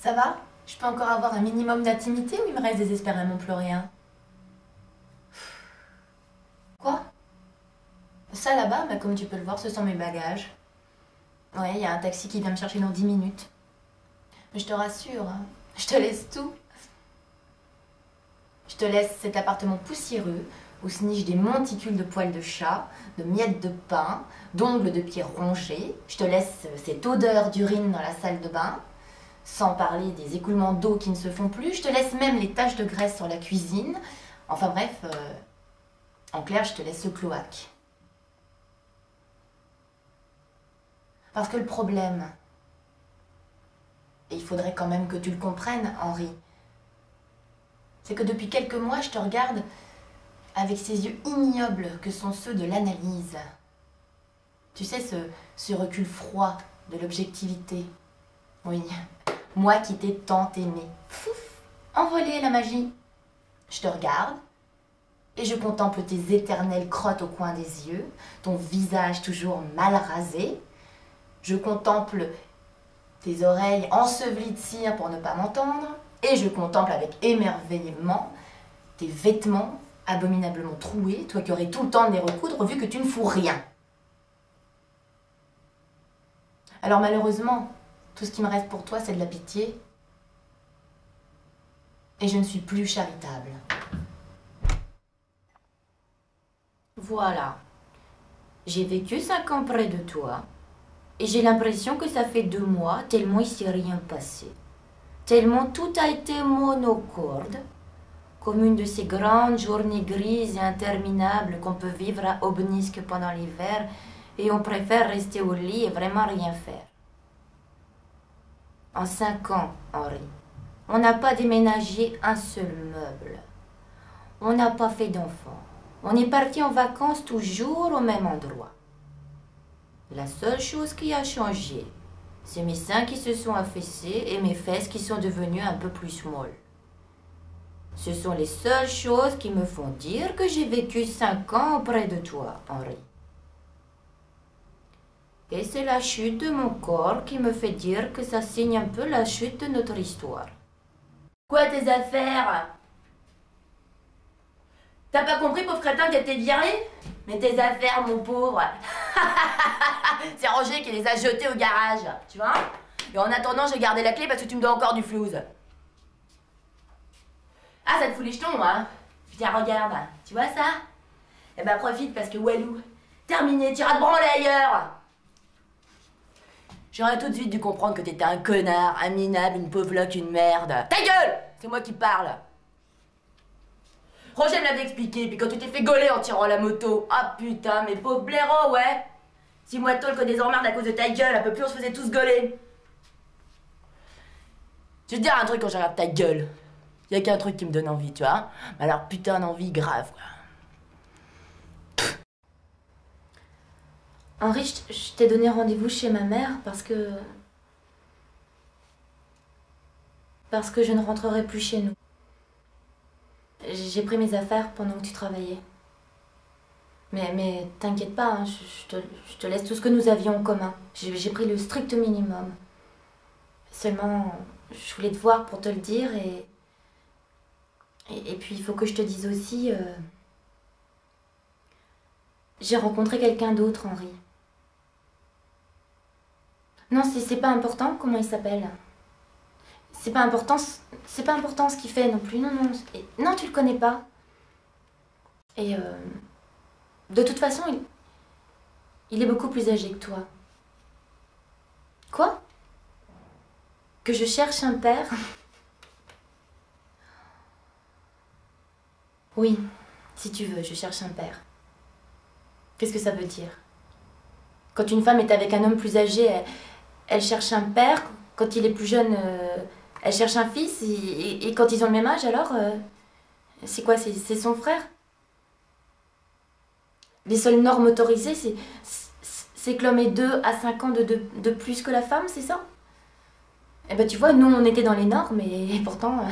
Ça va? Je peux encore avoir un minimum d'intimité ou il me reste désespérément plus rien? Quoi? Ça là-bas, bah, comme tu peux le voir, ce sont mes bagages. Ouais, il y a un taxi qui vient me chercher dans 10 minutes. Mais je te rassure, hein, je te laisse tout. Je te laisse cet appartement poussiéreux où se nichent des monticules de poils de chat, de miettes de pain, d'ongles de pieds rongés. Je te laisse cette odeur d'urine dans la salle de bain, sans parler des écoulements d'eau qui ne se font plus. Je te laisse même les taches de graisse sur la cuisine. Enfin bref, euh, en clair, je te laisse ce cloaque. Parce que le problème, et il faudrait quand même que tu le comprennes, Henri, c'est que depuis quelques mois, je te regarde avec ces yeux ignobles que sont ceux de l'analyse. Tu sais, ce, ce recul froid de l'objectivité. Oui, moi qui t'ai tant aimé. Fouf, envolé la magie. Je te regarde et je contemple tes éternelles crottes au coin des yeux, ton visage toujours mal rasé. Je contemple tes oreilles ensevelies de cire pour ne pas m'entendre. Et je contemple avec émerveillement tes vêtements abominablement troués, toi qui aurais tout le temps de les recoudre vu que tu ne fous rien. Alors malheureusement, tout ce qui me reste pour toi, c'est de la pitié. Et je ne suis plus charitable. Voilà. J'ai vécu cinq ans près de toi. Et j'ai l'impression que ça fait deux mois, tellement il s'est rien passé. Tellement tout a été monocorde, comme une de ces grandes journées grises et interminables qu'on peut vivre à Obnisque pendant l'hiver, et on préfère rester au lit et vraiment rien faire. En cinq ans, Henri, on n'a pas déménagé un seul meuble. On n'a pas fait d'enfants. On est parti en vacances toujours au même endroit. La seule chose qui a changé, c'est mes seins qui se sont affaissés et mes fesses qui sont devenues un peu plus molles. Ce sont les seules choses qui me font dire que j'ai vécu cinq ans auprès de toi, Henri. Et c'est la chute de mon corps qui me fait dire que ça signe un peu la chute de notre histoire. Quoi tes affaires? T'as pas compris, pauvre crétin, que t'étais viré? Mais tes affaires, mon pauvre C'est Roger qui les a jetées au garage, tu vois? Et en attendant, j'ai gardé la clé parce que tu me dois encore du flouze. Ah, ça te fout les jetons, hein? Putain, regarde, tu vois ça? Eh ben, profite parce que Walou, terminé, t'iras te branler ailleurs J'aurais tout de suite dû comprendre que t'étais un connard, un minable, une pauvre loque, une merde. Ta gueule C'est moi qui parle Roger me l'avait expliqué, puis quand tu t'es fait gauler en tirant la moto. Ah putain, mais pauvre blaireau, ouais Six mois de tôle que des emmerdes à cause de ta gueule, un peu plus on se faisait tous gauler. Je vais te dire un truc quand j'arrête ta gueule. Y a qu'un truc qui me donne envie, tu vois. Mais alors putain d'envie grave, quoi. Henri, je je t'ai donné rendez-vous chez ma mère parce que. Parce que je ne rentrerai plus chez nous. J'ai pris mes affaires pendant que tu travaillais. Mais, mais t'inquiète pas, hein, je, te, laisse tout ce que nous avions en commun. J'ai pris le strict minimum. Seulement, je voulais te voir pour te le dire et. Et, et puis, il faut que je te dise aussi. euh, J'ai rencontré quelqu'un d'autre, Henri. Non, c'est pas important comment il s'appelle. C'est pas important, c'est pas important ce qu'il fait non plus. Non, non, non, tu le connais pas. Et euh, de toute façon, il, il est beaucoup plus âgé que toi. Quoi? Que je cherche un père? Oui, si tu veux, je cherche un père. Qu'est-ce que ça veut dire? Quand une femme est avec un homme plus âgé, elle, elle cherche un père. Quand il est plus jeune, euh, elle cherche un fils. Et, quand ils ont le même âge, alors euh, C'est quoi C'est son frère? Les seules normes autorisées, c'est que l'homme ait 2 à 5 ans de, plus que la femme, c'est ça? Eh ben tu vois, nous on était dans les normes et, et pourtant euh,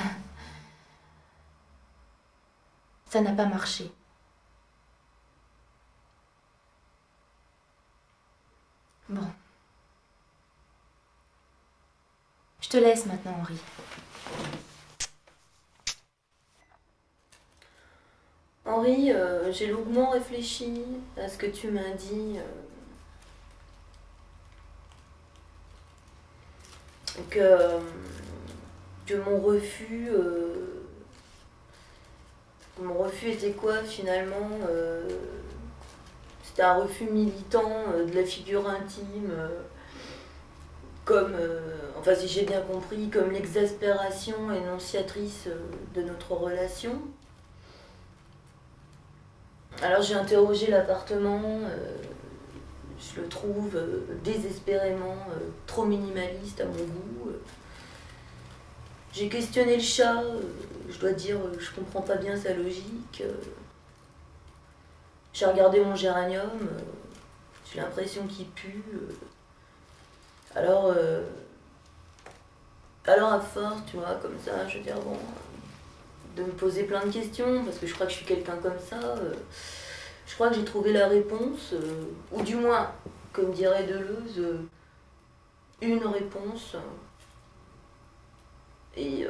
ça n'a pas marché. Bon. Je te laisse maintenant, Henri. Henri, euh, j'ai longuement réfléchi à ce que tu m'as dit. euh, que, que mon refus. euh, mon refus était quoi finalement C'était un refus militant de la figure intime. Comme, euh, enfin si j'ai bien compris, comme l'exaspération énonciatrice euh, de notre relation. Alors j'ai interrogé l'appartement, euh, je le trouve désespérément trop minimaliste à mon goût. J'ai questionné le chat, je dois dire, je comprends pas bien sa logique. J'ai regardé mon géranium, j'ai l'impression qu'il pue. Alors, euh, alors à force, tu vois, comme ça, je veux dire, bon, de me poser plein de questions, parce que je crois que je suis quelqu'un comme ça. euh, je crois que j'ai trouvé la réponse, euh, ou du moins, comme dirait Deleuze, une réponse. Et,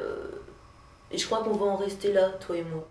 et je crois qu'on va en rester là, toi et moi.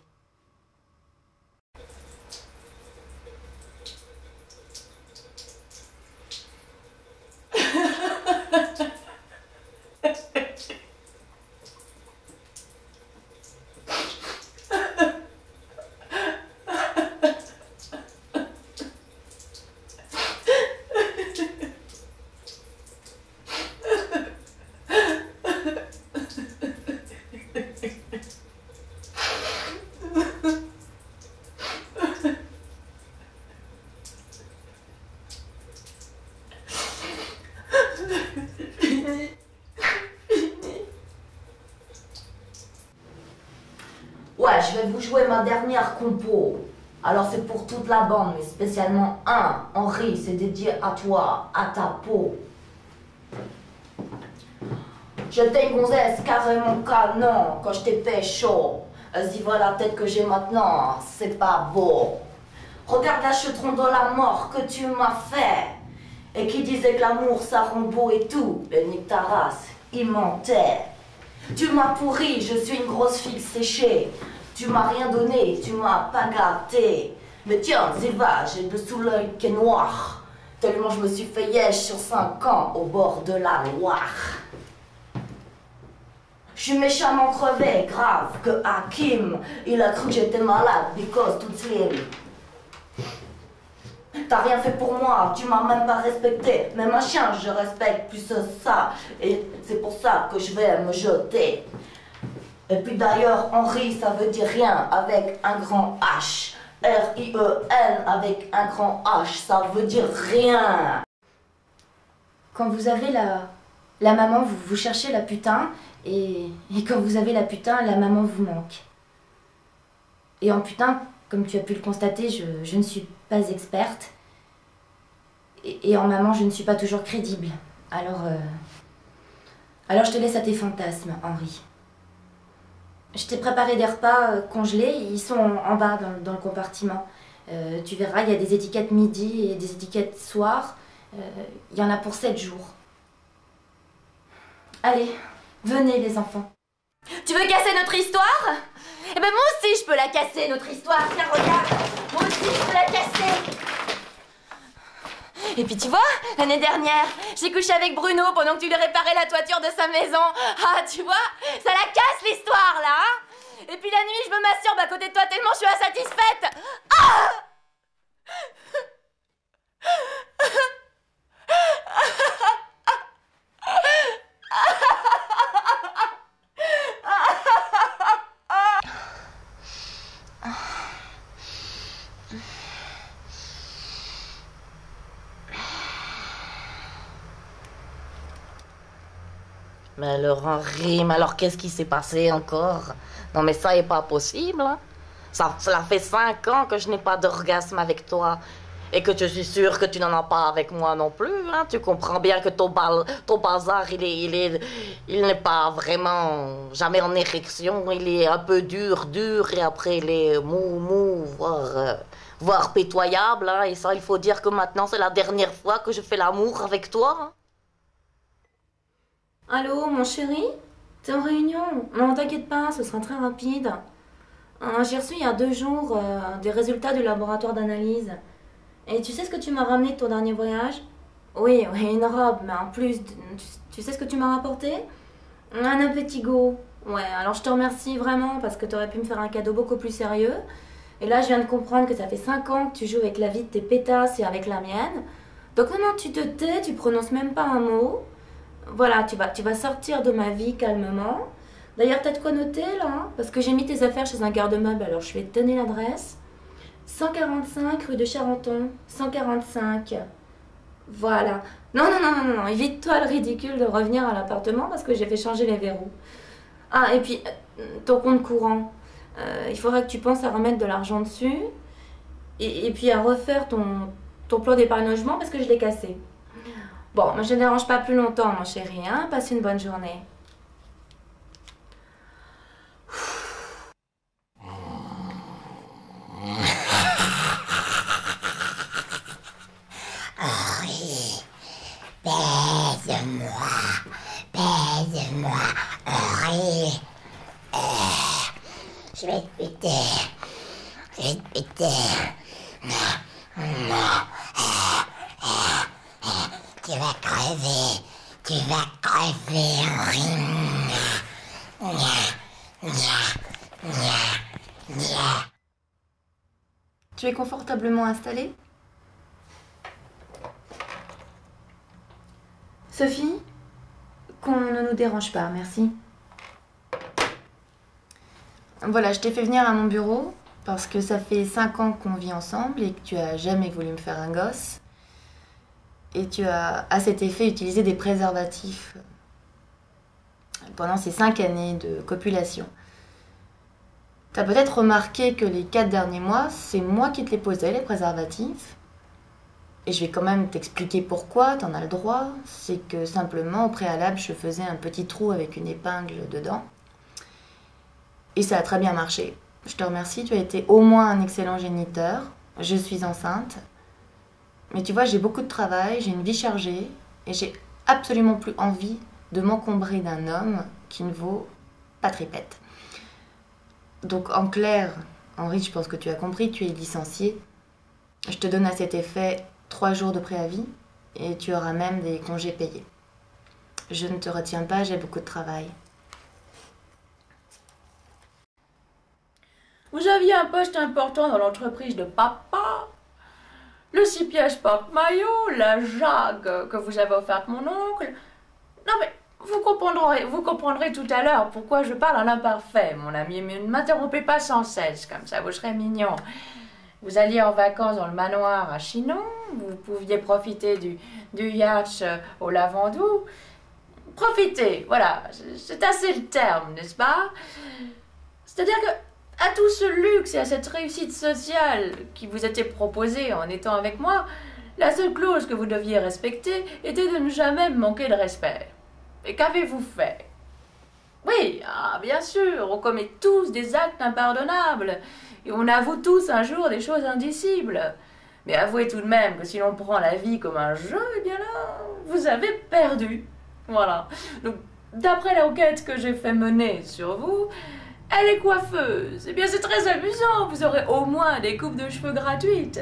Ouais, je vais vous jouer ma dernière compo. Alors c'est pour toute la bande, mais spécialement un. Henri, c'est dédié à toi, à ta peau. J'étais une gonzesse carrément canon quand je t'ai pécho. Vas-y, voilà la tête que j'ai maintenant, c'est pas beau. Regarde l'achetron dans la mort que tu m'as fait. Et qui disait que l'amour ça rend beau et tout. Le nique ta race, il mentait. Tu m'as pourri, je suis une grosse fille séchée. Tu m'as rien donné, tu m'as pas gâté. Mais tiens, Ziva, j'ai le sous l'œil qui est noir. Tellement je me suis fait yèche sur cinq ans au bord de la Loire. Je suis méchamment crevé, grave, que Hakim, il a cru que j'étais malade, because tout slim. T'as rien fait pour moi, tu m'as même pas respecté. Même un chien, je respecte plus ça. Et c'est pour ça que je vais me jeter. Et puis d'ailleurs, Henri, ça veut dire rien avec un grand H. R-I-E-N avec un grand H, ça veut dire rien. Quand vous avez la, la maman, vous, vous cherchez la putain, et, et quand vous avez la putain, la maman vous manque. Et en putain, comme tu as pu le constater, je, je ne suis pas experte. Et, en maman, je ne suis pas toujours crédible. Alors, euh, alors je te laisse à tes fantasmes, Henri. Je t'ai préparé des repas euh, congelés, ils sont en, bas dans, dans le compartiment. Euh, tu verras, il y a des étiquettes midi et des étiquettes soir. Euh, Il y en a pour 7 jours. Allez, venez les enfants. Tu veux casser notre histoire? Eh ben moi aussi je peux la casser, notre histoire. Tiens, regarde. Moi aussi je peux la casser. Et puis tu vois, l'année dernière, j'ai couché avec Bruno pendant que tu lui réparais la toiture de sa maison. Ah, tu vois, ça la casse l'histoire là. hein Et puis la nuit, je me masturbe à côté de toi tellement je suis insatisfaite. Alors, Henri, mais alors qu'est-ce qui s'est passé encore? Non, mais ça n'est pas possible. hein. Ça, cela fait cinq ans que je n'ai pas d'orgasme avec toi. Et que je suis sûre que tu n'en as pas avec moi non plus. hein. Tu comprends bien que ton, bal- ton bazar, il est, il est, il n'est pas vraiment jamais en érection. Il est un peu dur, dur, et après il est mou, mou, voire, voire pétoyable. hein. Et ça, il faut dire que maintenant c'est la dernière fois que je fais l'amour avec toi. Allô, mon chéri? T'es en réunion? Non, t'inquiète pas, ce sera très rapide. Euh, J'ai reçu il y a deux jours euh, des résultats du laboratoire d'analyse. Et tu sais ce que tu m'as ramené de ton dernier voyage? Oui, une robe, mais en plus, tu, sais ce que tu m'as rapporté? Un appétigo. Ouais, alors je te remercie vraiment parce que t'aurais pu me faire un cadeau beaucoup plus sérieux. Et là, je viens de comprendre que ça fait 5 ans que tu joues avec la vie de tes pétasses et avec la mienne. Donc maintenant, tu te tais, tu prononces même pas un mot. Voilà, tu vas, tu vas sortir de ma vie calmement. D'ailleurs, t'as de quoi noter là hein Parce que j'ai mis tes affaires chez un garde-meuble, alors je vais te donner l'adresse. 145 rue de Charenton. 145. Voilà. Non, non, non, non, non, évite-toi le ridicule de revenir à l'appartement parce que j'ai fait changer les verrous. Ah, et puis, euh, ton compte courant. Euh, il faudrait que tu penses à remettre de l'argent dessus. Et, et puis à refaire ton, ton plan d'épargne logement parce que je l'ai cassé. Bon, je ne dérange pas plus longtemps, mon chéri. Hein Passe une bonne journée. Henri, baise-moi, baise-moi, Henri. Euh, je vais te buter, je vais te buter. Non, non. Tu vas crever, tu vas crever, Henri. Nya, nya, nya. Tu es confortablement installée Sophie Qu'on ne nous dérange pas, merci. Voilà, je t'ai fait venir à mon bureau parce que ça fait 5 ans qu'on vit ensemble et que tu as jamais voulu me faire un gosse. Et tu as à cet effet utilisé des préservatifs pendant ces 5 années de copulation. T'as peut-être remarqué que les 4 derniers mois, c'est moi qui te les posais, les préservatifs. Et je vais quand même t'expliquer pourquoi, t'en as le droit. C'est que simplement, au préalable, je faisais un petit trou avec une épingle dedans. Et ça a très bien marché. Je te remercie, tu as été au moins un excellent géniteur. Je suis enceinte. Mais tu vois, j'ai beaucoup de travail, j'ai une vie chargée, et j'ai absolument plus envie de m'encombrer d'un homme qui ne vaut pas tripette. Donc en clair, Henri, je pense que tu as compris, tu es licencié. Je te donne à cet effet trois jours de préavis et tu auras même des congés payés. Je ne te retiens pas, j'ai beaucoup de travail. Vous aviez un poste important dans l'entreprise de papa. Le six pièges porte-maillot, la jague que vous avez offerte mon oncle. Non mais vous comprendrez, vous comprendrez tout à l'heure pourquoi je parle à l'imparfait, mon ami. Mais ne m'interrompez pas sans cesse, comme ça vous serez mignon. Vous alliez en vacances dans le manoir à Chinon, vous pouviez profiter du, du yacht au Lavandou. Profitez, voilà, c'est assez le terme, n'est-ce pas? C'est-à-dire que à tout ce luxe et à cette réussite sociale qui vous était proposée en étant avec moi, la seule clause que vous deviez respecter était de ne jamais manquer de respect. Et qu'avez-vous fait? Oui, ah, bien sûr, on commet tous des actes impardonnables, et on avoue tous un jour des choses indicibles. Mais avouez tout de même que si l'on prend la vie comme un jeu, eh bien là, vous avez perdu. Voilà. Donc, d'après l'enquête que j'ai fait mener sur vous, elle est coiffeuse. Eh bien, c'est très amusant. Vous aurez au moins des coupes de cheveux gratuites.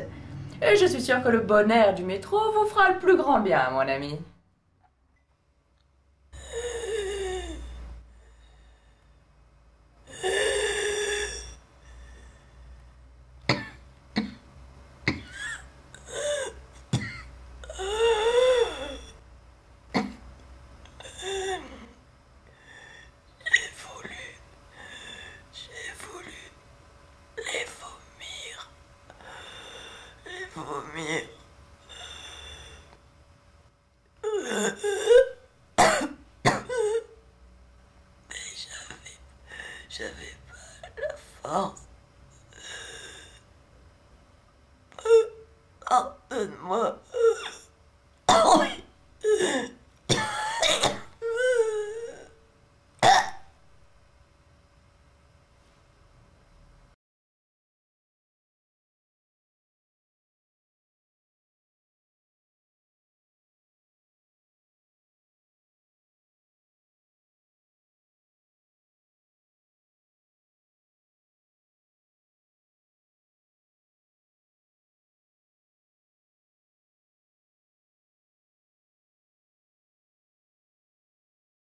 Et je suis sûre que le bon air du métro vous fera le plus grand bien, mon ami.